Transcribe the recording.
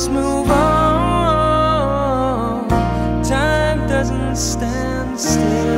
just move on. Time doesn't stand still.